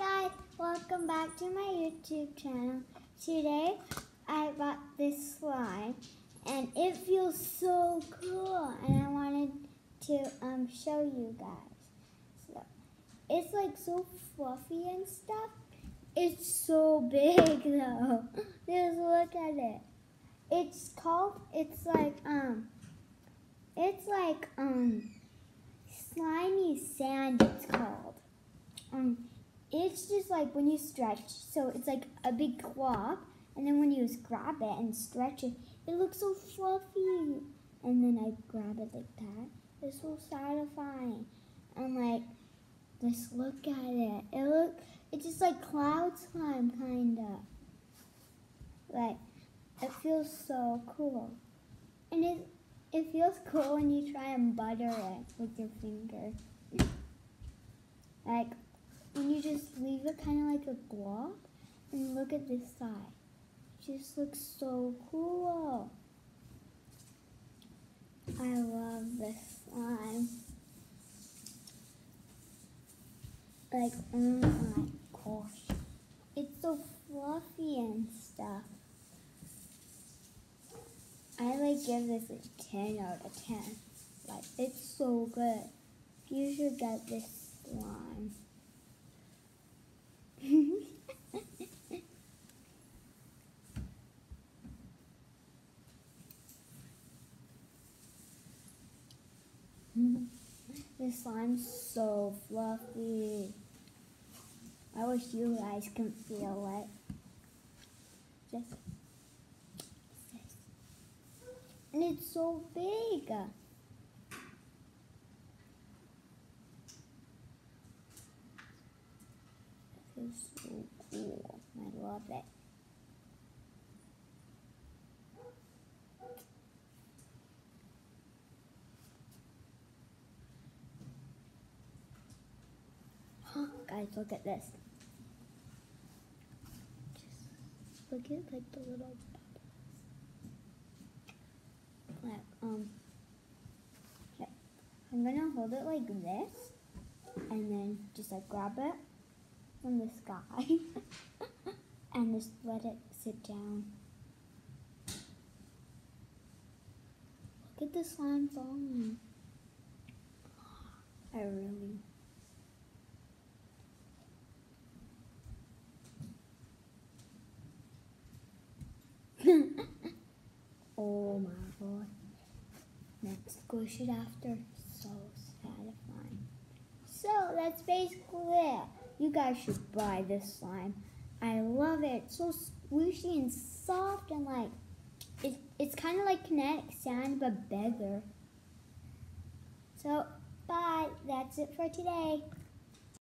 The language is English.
guys, welcome back to my YouTube channel. Today I bought this slime and it feels so cool and I wanted to um, show you guys. So it's like so fluffy and stuff. It's so big though. Just look at it. It's called, it's like, um, it's like, um, slimy sand it's called. Um, it's just like when you stretch, so it's like a big claw, and then when you just grab it and stretch it, it looks so fluffy. And then I grab it like that. It's so satisfying. And like, just look at it. It look, it's just like cloud slime, kinda. Like, it feels so cool. And it, it feels cool when you try and butter it with your finger. Like, when you just leave it kind of like a blob and look at this side. It just looks so cool. I love this slime. Like, oh my gosh. It's so fluffy and stuff. I like give this a 10 out of 10. Like, it's so good. You should get this slime. This slime's so fluffy. I wish you guys can feel it. Just and it's so big. It's so cool. I love it. Guys, look at this. Just look at like the little like um. I'm gonna hold it like this and then just like grab it from the sky and just let it sit down. Look at the slime falling. I really god. Next question after. So satisfying. So that's basically it. You guys should buy this slime. I love it. It's so squishy and soft and like, it, it's kind of like kinetic sand but bigger. So, bye. That's it for today.